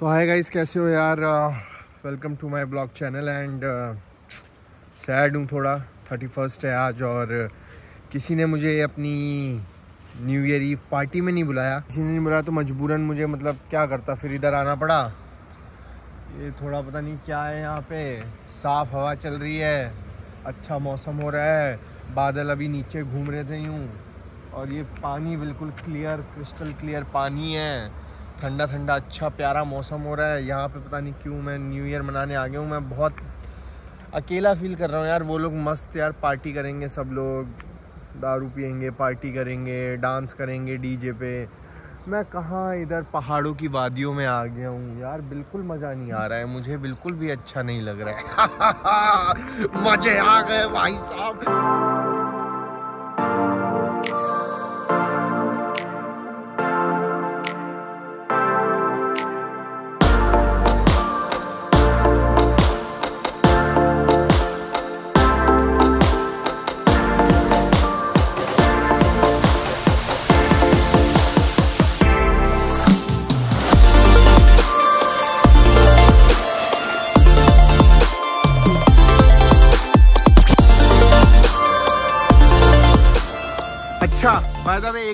तो hi guys कैसे हो यार? Welcome to my blog channel and sad हूँ थोड़ा। थर्टी फ़र्स्ट है आज और किसी ने मुझे अपनी न्यू ईयर ईव पार्टी में नहीं बुलाया। किसी ने नहीं बुलाया तो मजबूरन मुझे मतलब क्या करता? फिर इधर आना पड़ा। ये थोड़ा पता नहीं क्या है यहाँ पे। साफ़ हवा चल रही है। अच्छा मौसम हो रहा है। बादल अभी नीचे घूम रहे थे यूँ। और ये पानी बिल्कुल क्लियर क्रिस्टल क्लियर पानी है। ठंडा ठंडा अच्छा प्यारा मौसम हो रहा है। यहाँ पे पता नहीं क्यों मैं न्यू ईयर मनाने आ गया हूँ। मैं बहुत अकेला फील कर रहा हूँ यार। वो लोग मस्त यार पार्टी करेंगे सब लोग। दारू पियेंगे पार्टी करेंगे डांस करेंगे डीजे पे। मैं कहाँ इधर पहाड़ों की वादियों में आ गया हूँ यार। बिल्कुल मज़ा नहीं आ रहा है। मुझे बिल्कुल भी अच्छा नहीं लग रहा है। मज़े आ गए भाई साहब।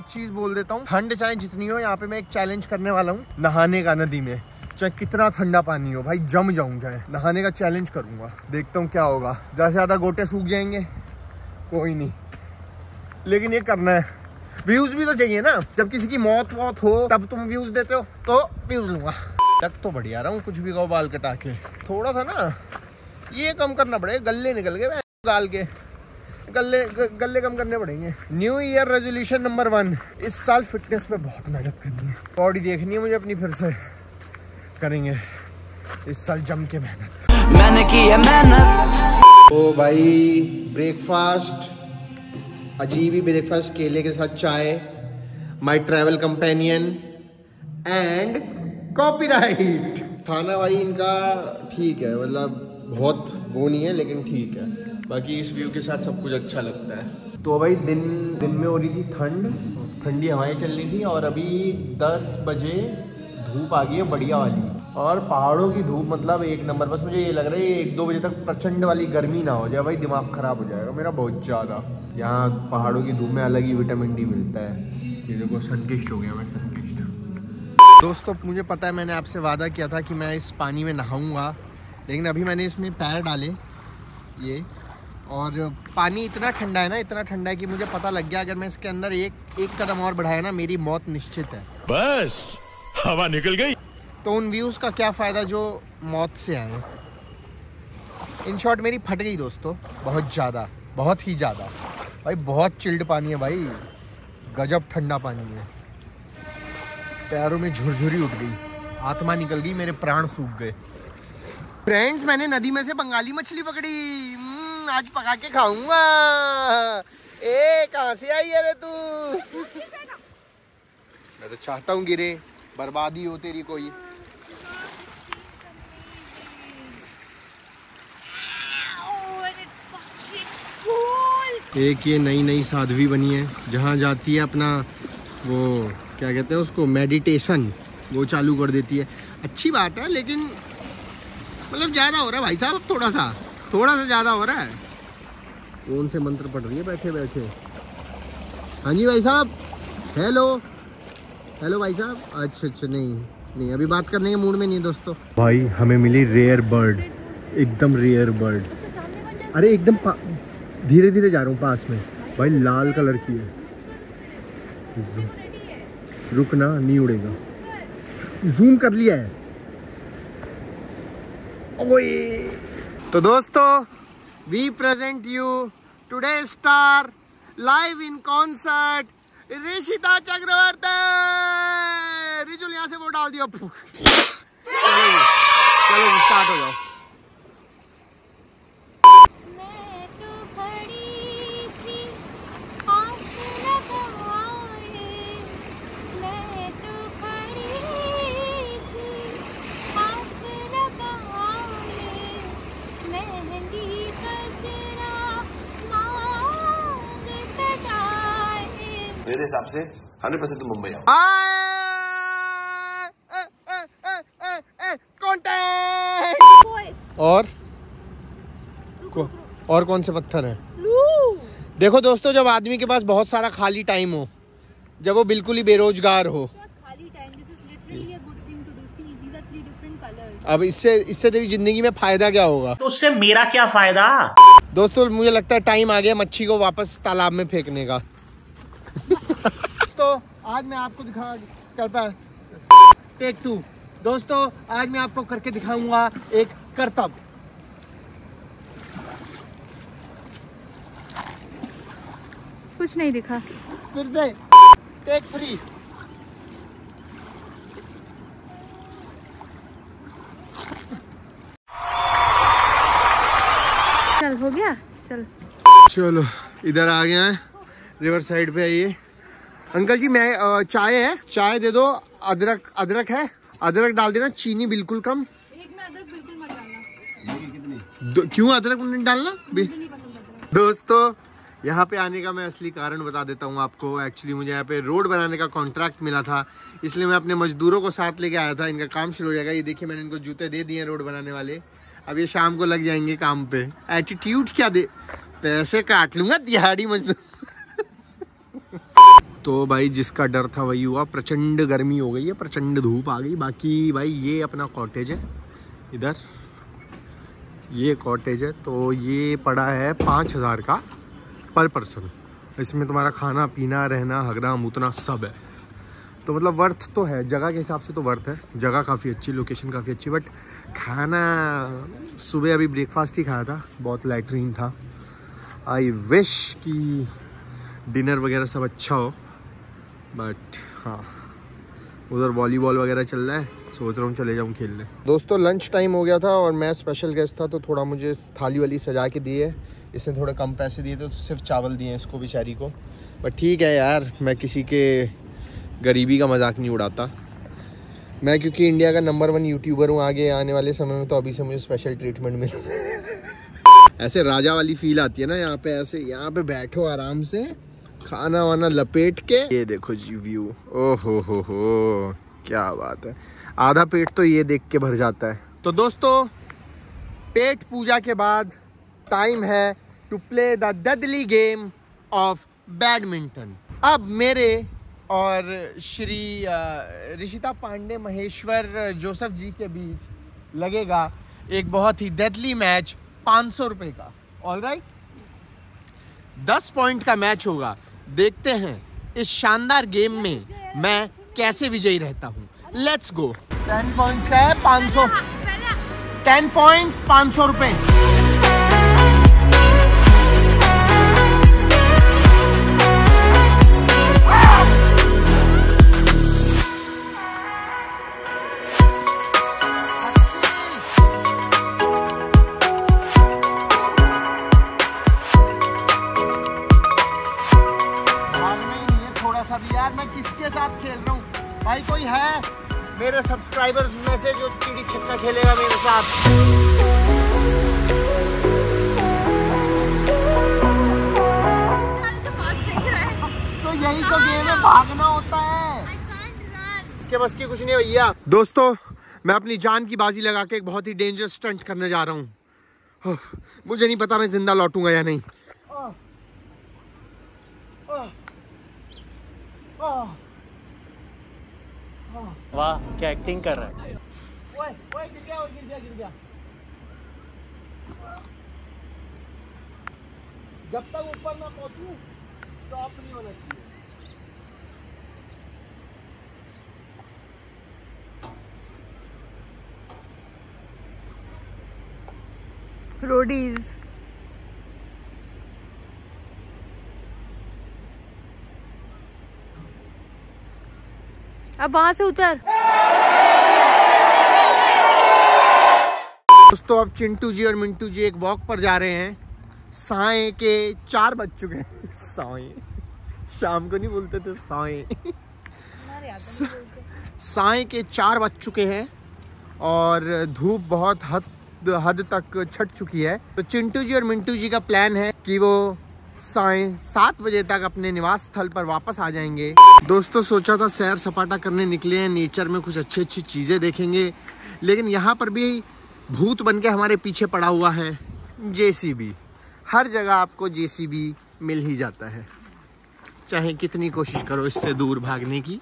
चीज़ बोल देता हूँ। ठंड चाहे जितनी हो, यहाँ पे मैं एक चैलेंज करने वाला हूँ, नहाने का नदी में। चाहे कितना ठंडा पानी हो, भाई जम जाऊँ चाहे। नहाने का चैलेंज करूँगा। देखता हूँ क्या होगा। ज़्यादा से ज़्यादा गोटे सूख जाएँगे। कोई नहीं। लेकिन ये करना है। व्यूज़ भी तो चाहिए ना। जब किसी की मौत वौत हो, तब तुम व्यूज़ देते हो तो व्यूज़ लूँगा। तक तो बढ़िया रहा हूँ, कुछ भी गाओ बाल कटा के। थोड़ा सा ना, ये कम करना पड़ेगा। गले निकल गए, गाल के। गले गले कम करने पड़ेंगे। New year resolution number one इस साल फिटनेस पे बहुत मेहनत करनी है। बॉडी देखनी है मुझे अपनी फिर से। करेंगे। इस साल जम के मेहनत। मैंने की है मेहनत। ओ भाई ब्रेकफास्ट अजीब ही ब्रेकफास्ट केले के साथ चाय। My travel companion and copyright खाना भाई इनका ठीक है मतलब बहुत वो नहीं है लेकिन ठीक है। बाकी इस व्यू के साथ सब कुछ अच्छा लगता है। तो भाई दिन दिन में हो रही थी ठंड, ठंडी हवाएँ चल रही थी और अभी 10 बजे धूप आ गई है बढ़िया वाली। और पहाड़ों की धूप मतलब एक नंबर, बस मुझे ये लग रहा है एक दो बजे तक प्रचंड वाली गर्मी ना हो जाए। भाई दिमाग खराब हो जाएगा मेरा बहुत ज़्यादा। यहाँ पहाड़ों की धूप में अलग ही विटामिन डी मिलता है। ये देखो सनकिस्ट हो गया मैं सनकिस्ट दोस्तों, मुझे पता है मैंने आपसे वादा किया था कि मैं इस पानी में नहाऊँगा, लेकिन अभी मैंने इसमें पैर डाले, ये। और पानी इतना ठंडा है ना इतना ठंडा है कि मुझे पता लग गया अगर मैं इसके अंदर एक एक कदम और बढ़ाया ना मेरी मौत निश्चित है। बस हवा निकल गई। तो उन व्यूज़ का क्या फ़ायदा जो मौत से आए इन शॉर्ट मेरी फट गई दोस्तों बहुत ज़्यादा बहुत ही ज़्यादा। भाई बहुत चिल्ड पानी है भाई गजब ठंडा पानी है। पैरों में झुरझुरी उठ गई आत्मा निकल गई मेरे प्राण सूख गए। फ्रेंड्स मैंने नदी में से बंगाली मछली पकड़ी। आज पका के खाऊँगा। ए, कहाँ से आई है रे तू? मैं तो चाहता हूँ गिरे, बर्बादी हो तेरी कोई। एक ये नई नई साध्वी बनी है, जहाँ जाती है अपना वो, क्या कहते हैं उसको मेडिटेशन वो चालू कर देती है। अच्छी बात है, लेकिन मतलब ज़्यादा हो रहा है भाई साहब अब थोड़ा सा। थोड़ा सा ज़्यादा हो रहा है। कौन से मंत्र पढ़ रही है? बैठे बैठे। हाँ जी भाई साहब। हेलो हेलो भाई साहब। अच्छा अच्छा नहीं नहीं अभी बात करने के मूड में नहीं दोस्तों। भाई हमें मिली रेयर बर्ड एकदम रेयर बर्ड अरे एकदम धीरे धीरे जा रहा हूँ पास में। भाई लाल कलर की है। रुकना नहीं उड़ेगा। जूम कर लिया है। ओए! तो दोस्तों we present you today star live in concert Rishita Chakraborty Rijul यहाँ से वो डाल दिया। चलो स्टार्ट हो जाओ। मेरे हिसाब से हंड्रेड परसेंट तुम मुंबई आओ। आए, ए, ए, ए, ए, माउंटेन Boys, और? रुको, को, रुको। और कौन से पत्थर हैं. देखो दोस्तों जब आदमी के पास बहुत सारा खाली टाइम हो जब वो बिल्कुल ही बेरोजगार हो. अब इससे इससे तेरी ज़िंदगी में फ़ायदा क्या होगा? तो उससे मेरा क्या फ़ायदा? दोस्तों मुझे लगता है टाइम आ गया मच्छी को वापस तालाब में फेंकने का। तो आज मैं आपको दिखा कर पा टेक टू दोस्तों आज मैं आपको करके दिखाऊँगा एक करतब कुछ नहीं दिखा। फिर से टेक थ्री चल हो गया? चल। चलो इधर आ गया है रिवर साइड पे आइए अंकल जी मैं चाय है। चाय दे दो अदरक अदरक है। अदरक डाल देना चीनी बिल्कुल कम। एक में अदरक बिल्कुल मत डालना। क्यों अदरक नहीं डालना? नहीं दोस्तों यहाँ पे आने का मैं असली कारण बता देता हूँ आपको। एक्चुअली मुझे यहाँ पे रोड बनाने का कॉन्ट्रैक्ट मिला था। इसलिए मैं अपने मजदूरों को साथ लेके आया था। इनका काम शुरू हो जाएगा। ये देखिए मैंने इनको जूते दे दिए रोड बनाने वाले। अब ये शाम को लग जाएँगे काम पे। एटीट्यूड क्या दे पैसे काट लूँगा दिहाड़ी मजदूर। तो भाई जिसका डर था वही हुआ। प्रचंड गर्मी हो गई है, प्रचंड धूप आ गई। बाकी भाई ये अपना कॉटेज है, इधर। ये कॉटेज है तो ये पड़ा है पाँच हज़ार का पर पर्सन इसमें तुम्हारा खाना, पीना, रहना, हगना, मुतना सब है। तो मतलब वर्थ तो है, जगह के हिसाब से तो वर्थ है। जगह काफ़ी अच्छी लोकेशन काफ़ी अच्छी बट खाना, सुबह अभी ब्रेकफास्ट ही खाया था, बहुत लैटरीन था। आई विश कि डिनर वगैरह सब अच्छा हो। बट हाँ। उधर वॉलीबॉल वगैरह चल रहा है, सोच रहा हूँ चले जाऊँ खेलने। दोस्तों लंच टाइम हो गया था और मैं स्पेशल गेस्ट था तो थोड़ा मुझे थाली वाली सजा के दिए। इसने थोड़े कम पैसे दिए थे तो सिर्फ़ चावल दिए इसको, बेचारी को। बट ठीक है यार, मैं किसी के गरीबी का मज़ाक नहीं उड़ाता। मैं क्योंकि इंडिया का नंबर वन यूट्यूबर हूँ, आगे आने वाले समय में तो अभी से मुझे स्पेशल ट्रीटमेंट मिल ऐसे राजा वाली फील आती है ना, यहाँ पे ऐसे, यहाँ पे बैठो आराम से। खाना वाना लपेट के। ये देखो जी व्यू ओ हो हो, क्या बात है। आधा पेट तो ये देख के भर जाता है। तो दोस्तों, पेट पूजा के बाद टाइम है to play the deadly game of badminton अब मेरे और श्री ऋषिता पांडे, महेश्वर, जोसेफ जी के बीच लगेगा एक बहुत ही डेडली मैच पाँच सौ रुपये का। ऑल राइट दस पॉइंट का मैच होगा। देखते हैं इस शानदार गेम में मैं कैसे विजयी रहता हूँ। लेट्स गो टेन पॉइंट्स का है पाँच सौ टेन पॉइंट्स पाँच सौ रुपये मेरे सब्सक्राइबर्स में से जो चिड़ी छिक्का खेलेगा मेरे साथ। तो यही तो गेम है भागना होता है। इसके बस की कुछ नहीं भैया। दोस्तों मैं अपनी जान की बाजी लगा के एक बहुत ही डेंजरस स्टंट करने जा रहा हूँ। मुझे नहीं पता मैं ज़िंदा लौटूँगा या नहीं। वाह क्या एक्टिंग कर रहा है? ओए ओए गिर गया गिर गया गिर गया। जब तक ऊपर ना पहुंचू स्टॉप नहीं होना चाहिए। रोडीज अब वहाँ से उतर। दोस्तों अब चिंटू जी और मिंटू जी एक वॉक पर जा रहे हैं। साए के चार बज चुके हैं। साए। शाम को नहीं बोलते थे साए। साए के चार बज चुके हैं और धूप बहुत हद हद तक छट चुकी है। तो चिंटू जी और मिंटू जी का प्लान है कि वो साढ़े सात बजे तक अपने निवास स्थल पर वापस आ जाएँगे। दोस्तों, सोचा था सैर सपाटा करने निकले हैं, नेचर में कुछ अच्छी अच्छी चीज़ें देखेंगे, लेकिन यहाँ पर भी भूत बन के हमारे पीछे पड़ा हुआ है, जेसीबी। हर जगह आपको जेसीबी मिल ही जाता है। चाहे कितनी कोशिश करो इससे दूर भागने की,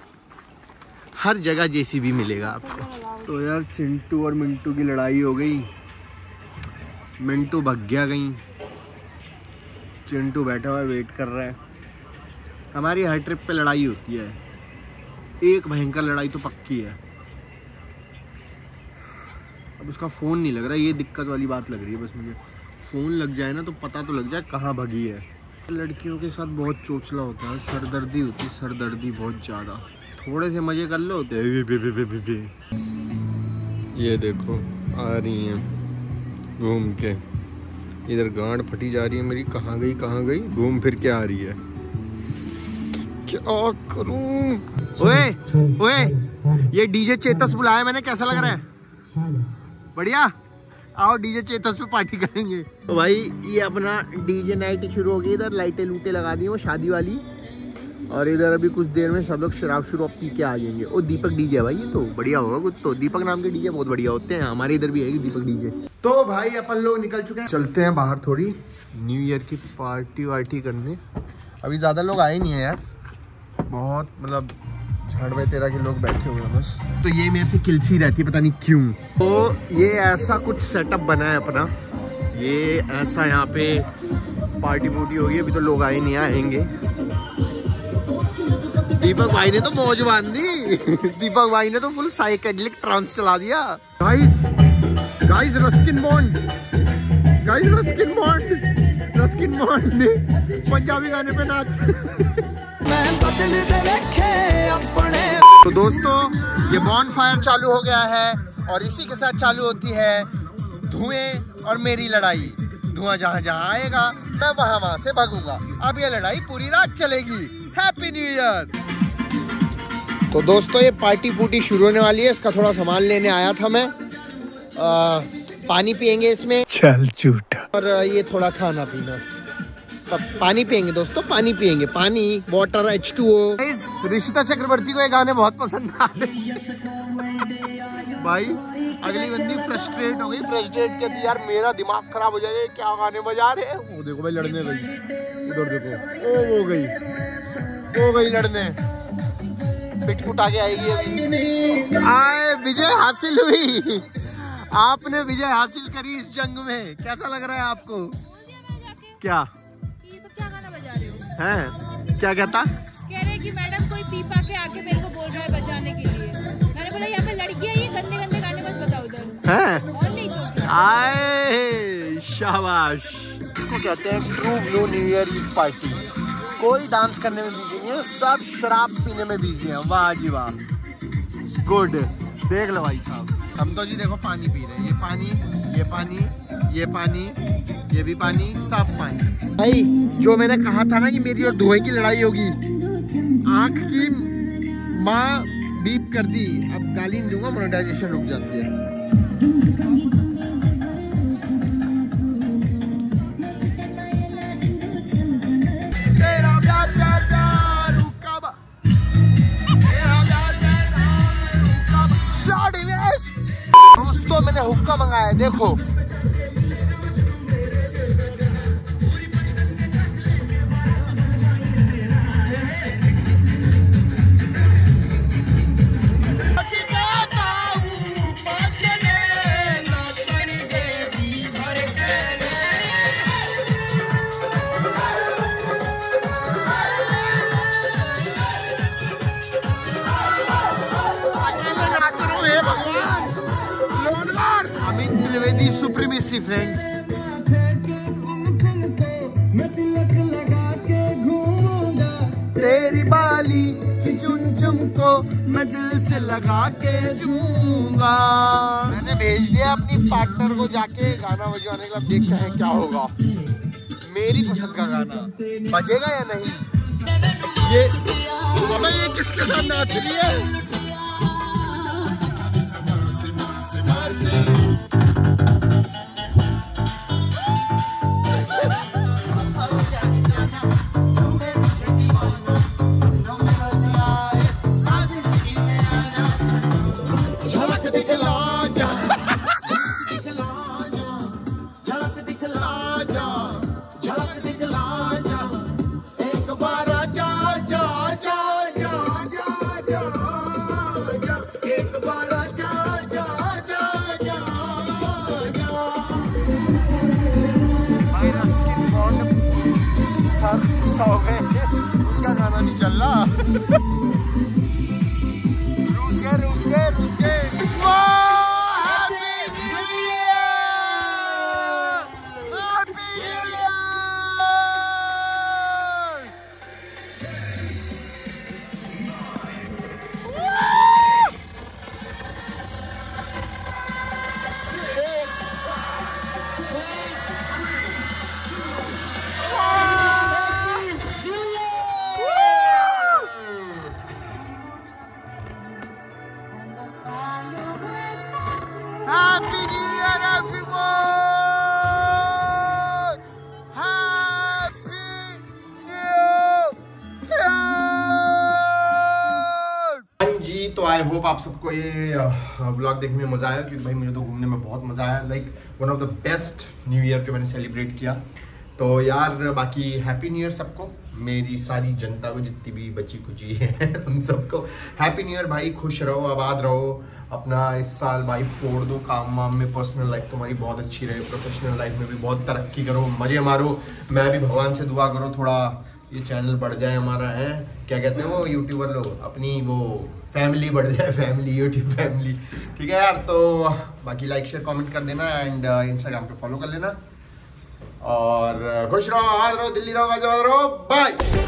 हर जगह जेसीबी मिलेगा आपको। तो यार, चिंटू और मिंटू की लड़ाई हो गई। मिंटू भग गया कहीं। चिंटू बैठा हुआ वेट कर रहा है। हमारी हर ट्रिप पे लड़ाई होती है। एक भयंकर लड़ाई तो पक्की है। अब उसका फ़ोन नहीं लग रहा, ये दिक्कत वाली बात लग रही है बस मुझे। फ़ोन लग जाए ना तो पता तो लग जाए कहाँ भगी है। लड़कियों के साथ बहुत चोचला होता है, सरदर्दी होती है, सरदर्दी बहुत ज़्यादा। थोड़े से मज़े कर लो, होते। ये देखो, आ रही हैं घूम के। इधर गांड फटी जा रही है मेरी, कहाँ गई कहाँ गई? घूम फिर के आ रही है। क्या करूँ? ओए ओए, ये डीजे चेतस बुलाया मैंने, कैसा लग रहा है? बढ़िया। आओ, डीजे चेतस पे पार्टी करेंगे। तो भाई, ये अपना डीजे नाइट शुरू हो गई, इधर लाइटें लूटे लगा दी वो शादी वाली। और इधर अभी कुछ देर में सब लोग शराब शुराब पी के आ जाएँगे। ओ, दीपक डीजे भाई, ये तो बढ़िया होगा कुछ तो। दीपक नाम के डीजे बहुत बढ़िया होते हैं। हमारे इधर भी है दीपक डीजे। तो भाई, अपन लोग निकल चुके हैं। चलते हैं बाहर थोड़ी। न्यू ईयर की पार्टी वार्टी करने। अभी ज़्यादा लोग आए नहीं है यार। बहुत मतलब झाड़वे तेरह के लोग बैठे हुए हैं बस। तो ये मेरे से किलसी रहती है, पता नहीं क्यों। तो ये ऐसा कुछ सेटअप बना है अपना। ये ऐसा यहाँ पे पार्टी वूटी होगी। अभी तो लोग आए नहीं, आएँगे। दीपक भाई ने तो मौज बाँध। दी दीपक भाई ने तो फुल साइकेडलिक ट्रांस चला दिया। Guys guys Ruskin Bond guys Ruskin Bond Ruskin Bond ने पंजाबी गाने पे नाच। मैं बदल दे रखे अपने तो दोस्तों ये बॉन फायर चालू हो गया है और इसी के साथ चालू होती है धुएँ और मेरी लड़ाई। धुआँ जहाँ जहाँ आएगा मैं वहाँ वहाँ से भागूँगा। अब ये लड़ाई पूरी रात चलेगी। हैप्पी न्यू ईयर तो दोस्तों ये पार्टी पुटी शुरू होने वाली है। इसका थोड़ा सामान लेने आया था मैं। आ, पानी पियेंगे इसमें। चल झूठा। और ये थोड़ा खाना पीना। पानी पियेंगे दोस्तों पानी पियेंगे। पानी water H two O Rishita Chakraborty को ये गाने बहुत पसंद आ रहे भाई अगली बंदी फ्रस्ट्रेट हो गई। फ्रस्ट्रेट कहती यार मेरा दिमाग खराब हो जाएगा। क्या गाने बजा रहे हैं? वो देखो भाई लड़ने गई उधर देखो। ओ वो गई। वो गई लड़ने। पिटपुट आगे आएगी अभी। आए विजय हासिल हुई। आपने विजय हासिल करी इस जंग में। कैसा लग रहा है आपको? क्या? ये सब क्या गाना बजा रहे हो? है क्या कहता? कह रहे हैं कि मैडम कोई पी पा के आके मेरे को बोल रहा है बजाने के लिए। मैंने बोला यहाँ पे लड़कियाँ ये गंदे गंदे गाने मत बताओ उधर है? और नहीं तो आए शाबाश। इसको कहते हैं true blue new year party. कोई डांस करने में बिज़ी नहीं है सब शराब पीने में बिज़ी है। वाह जी वाह। गुड देख लो भाई साहब। हम तो जी देखो पानी पी रहे हैं। ये पानी ये पानी ये पानी ये भी पानी सब पानी। भाई जो मैंने कहा था ना कि मेरी और धुएँ की लड़ाई होगी आँख की माँ बीप कर दी अब गाली नहीं दूँगा मोनेटाइजेशन रुक जाती है। हुक्का मंगाया देखो तेरी बाली की चुन चुम को मैं दिल से लगा के चूँगा। मैंने भेज दिया अपनी पार्टनर को जाके गाना बजवाने के लिए देखते हैं क्या होगा। मेरी पसंद का गाना बजेगा या नहीं? ये अबे ये किसके साथ नाच रही है? सौ। Happy New Year, everyone! Happy New Year! जी तो आई होप आप सबको ये व्लॉग देखने में मज़ा आया क्योंकि भाई मुझे तो घूमने में बहुत मज़ा आया। Like one of the best new year जो मैंने सेलिब्रेट किया। तो यार बाकी हैप्पी न्यू ईयर सबको। मेरी सारी जनता को जितनी भी बची खुची है उन सबको। हैप्पी न्यू ईयर भाई खुश रहो आबाद रहो। अपना इस साल भाई फोड़ दो काम वाम में पर्सनल लाइफ तुम्हारी बहुत अच्छी रहे प्रोफेशनल लाइफ में भी बहुत तरक्की करो मज़े मारो। मैं भी भगवान से दुआ करो थोड़ा ये चैनल बढ़ जाए हमारा है? क्या कहते हैं वो यूट्यूबर लोग? अपनी वो फैमिली बढ़ जाए फैमिली यूट्यूब फैमिली ठीक है यार तो बाकी लाइक शेयर कमेंट कर देना एंड इंस्टाग्राम पे फॉलो कर लेना। और uh, खुश रहो आज रहो दिल्ली रहो गाजियाबाद रहो बाय